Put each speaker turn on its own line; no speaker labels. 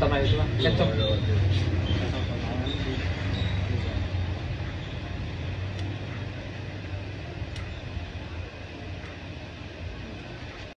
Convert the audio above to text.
tanah itu lah. Cocok.